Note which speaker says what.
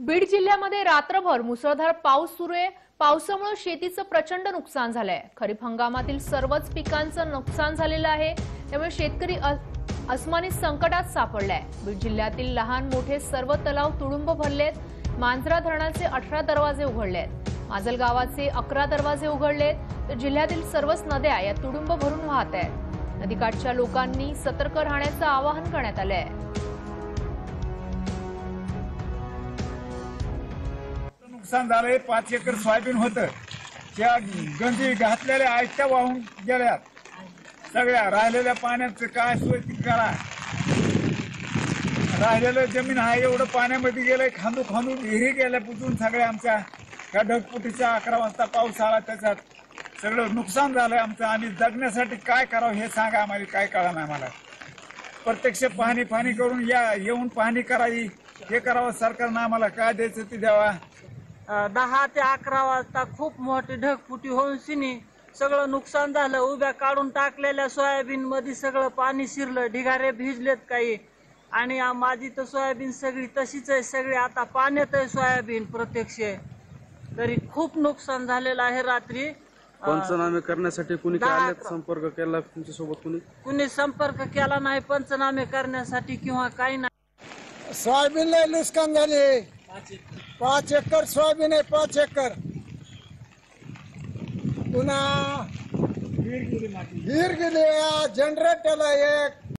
Speaker 1: बीड जिल्ह्यामध्ये रात्रभर मुसळधार पाऊस सुरू आहे. पावसामुळे शेतीचं प्रचंड नुकसान झालंय. खरीप हंगामातील सर्वच पिकांचं नुकसान झालेलं आहे. त्यामुळे शेतकरी अस्मानी संकटात सापडलाय. बीड जिल्ह्यातील लहान मोठे सर्व तलाव तुडुंब भरलेत. मांजरा धरणाचे अठरा दरवाजे उघडलेत. माजल गावाचे अकरा दरवाजे उघडलेत. तर जिल्ह्यातील सर्वच नद्या या तुडुंब भरून वाहत आहेत. नदीकाठच्या लोकांनी सतर्क राहण्याचं आवाहन करण्यात आलं आहे
Speaker 2: नुकसान झालंय. पाच एकर सोयाबीन होतं. त्या गंजी घातलेल्या आयत्या वाहून गेल्यात. सगळ्या राहिलेल्या पाण्याचं काय सोय ती करा. राहिलेलं जमीन आहे एवढं पाण्यामध्ये गेलंय खांदू खांदून विहिरी गेल्यापासून सगळ्या आमच्या. त्या ढगपुटीच्या अकरा वाजता पाऊस आला त्याच्यात. सगळं नुकसान झालंय आमचं. आणि जगण्यासाठी काय करावं हे सांगा आम्हाला काय कळा आम्हाला. प्रत्यक्ष पाहणी पाहणी करून या येऊन पाहणी करावी. हे करावं सरकारनं आम्हाला काय द्यायचं ते द्यावा.
Speaker 3: दहा ते अकरा वाजता खूप मोठी ढगफुटी होऊन सिनी सगळं नुकसान झालं उभ्या काढून टाकलेल्या सोयाबीन मध्ये सगळं पाणी शिरलं ढिगारे भिजलेत काही. आणि माझी तर सोयाबीन सगळी तशीच आहे सगळी आता पाण्यात आहे सोयाबीन प्रत्यक्ष. तरी खूप नुकसान झालेलं आहे रात्री.
Speaker 4: पंचनामे करण्यासाठी कुणी. संपर्क केला तुमच्यासोबत कुणी?
Speaker 3: कुणी संपर्क केला नाही पंचनामे करण्यासाठी किंवा काही नाही.
Speaker 5: सोयाबीन लय नुकसान झाले. पाच एकर सोयाबीन आहे पाच एकर. पुन्हा हीर गेली जनरेटरला एक.